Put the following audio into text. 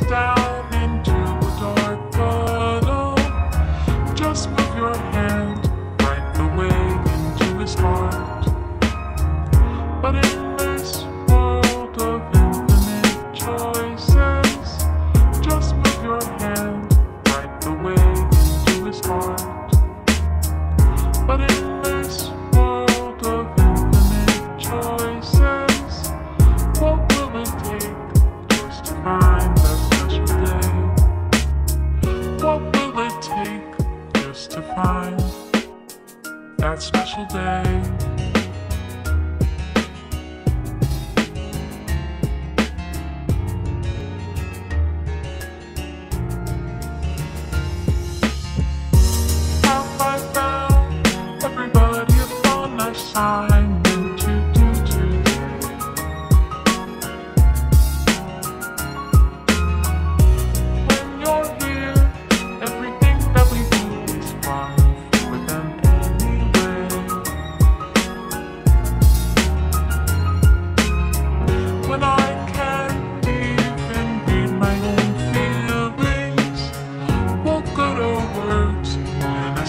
down into a dark puddle. Uh, just move your head. time, that special day. How I found everybody upon my side.